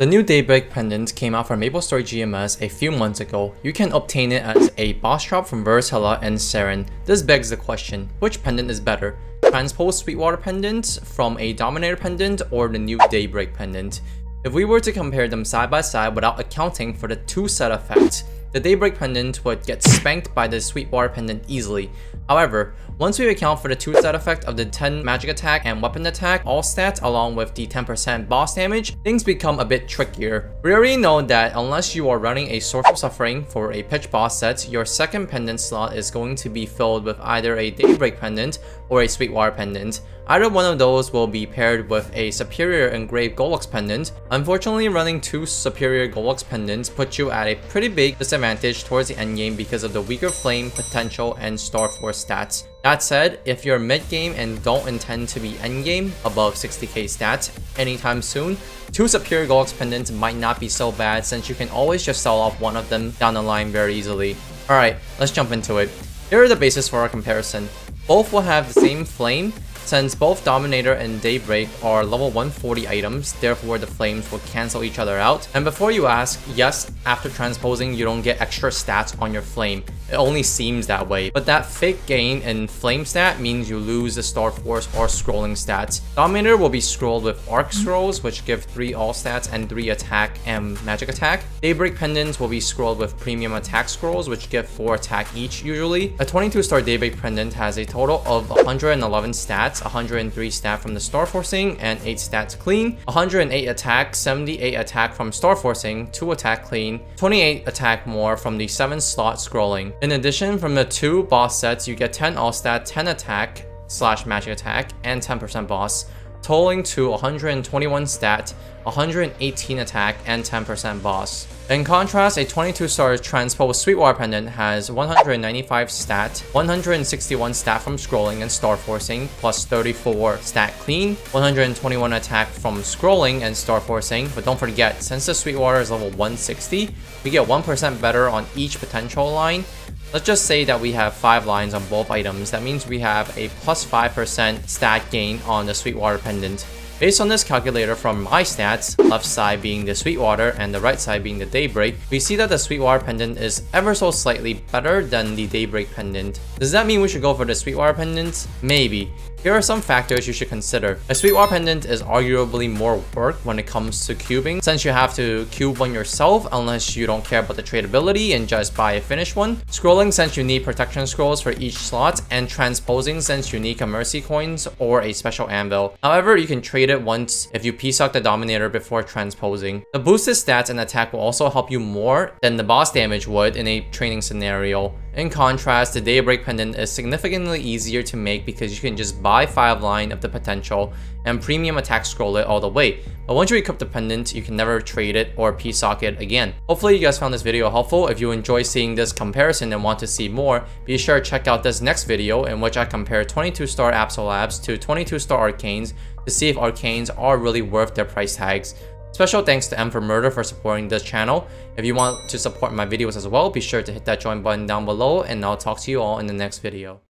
The new Daybreak pendant came out from MapleStory GMS a few months ago. You can obtain it as a boss drop from Veritella and Saren. This begs the question, which pendant is better? Transpose Sweetwater pendant from a Dominator pendant or the new Daybreak pendant? If we were to compare them side by side without accounting for the two set effects, the Daybreak pendant would get spanked by the Sweetwater pendant easily. However, once we account for the 2 stat effect of the 10 magic attack and weapon attack, all stats along with the 10% boss damage, things become a bit trickier. We already know that unless you are running a Source of Suffering for a pitch boss set, your second pendant slot is going to be filled with either a Daybreak pendant or a Sweetwater pendant. Either one of those will be paired with a superior engraved Gollux pendant. Unfortunately, running two superior Gollux pendants puts you at a pretty big disadvantage towards the endgame because of the weaker flame, potential, and star force stats. That said, if you're mid-game and don't intend to be endgame above 60k stats anytime soon, two superior Gollux pendants might not be so bad since you can always just sell off one of them down the line very easily. Alright, let's jump into it. Here are the bases for our comparison. Both will have the same flame, since both Dominator and Daybreak are level 140 items, therefore the flames will cancel each other out. And before you ask, yes, after transposing you don't get extra stats on your flame. It only seems that way. But that fake gain in flame stat means you lose the Star Force or scrolling stats. Dominator will be scrolled with Arc Scrolls, which give 3 all stats and 3 attack and magic attack. Daybreak Pendants will be scrolled with Premium Attack Scrolls, which give 4 attack each usually. A 22 star Daybreak Pendant has a total of 111 stats stats, 103 stat from the Star Forcing, and 8 stats clean, 108 attack, 78 attack from Star Forcing, 2 attack clean, 28 attack more from the 7 slot scrolling. In addition, from the 2 boss sets, you get 10 all stat, 10 attack, slash magic attack, and 10% boss, totaling to 121 stat, 118 attack, and 10% boss. In contrast, a 22-star Transpose Sweetwater Pendant has 195 stat, 161 stat from scrolling and star forcing, plus 34 stat clean, 121 attack from scrolling and star forcing, but don't forget, since the Sweetwater is level 160, we get 1% better on each potential line, Let's just say that we have 5 lines on both items. That means we have a plus 5% stat gain on the Sweetwater Pendant. Based on this calculator from my stats, left side being the Sweetwater and the right side being the Daybreak, we see that the Sweetwater pendant is ever so slightly better than the Daybreak pendant. Does that mean we should go for the Sweetwater pendant? Maybe. Here are some factors you should consider. A Sweetwater Pendant is arguably more work when it comes to cubing, since you have to cube one yourself unless you don't care about the tradability and just buy a finished one. Scrolling since you need protection scrolls for each slot, and transposing since you need a mercy coins or a special anvil. However, you can trade it once if you out the Dominator before transposing. The boosted stats and attack will also help you more than the boss damage would in a training scenario. In contrast, the Daybreak Pendant is significantly easier to make because you can just buy 5 line of the potential and premium attack scroll it all the way. But once you equip the pendant, you can never trade it or P-sock it again. Hopefully you guys found this video helpful. If you enjoy seeing this comparison and want to see more, be sure to check out this next video in which I compare 22 star Absolabs to 22 star Arcanes to see if Arcanes are really worth their price tags. Special thanks to M for Murder for supporting this channel. If you want to support my videos as well, be sure to hit that join button down below and I'll talk to you all in the next video.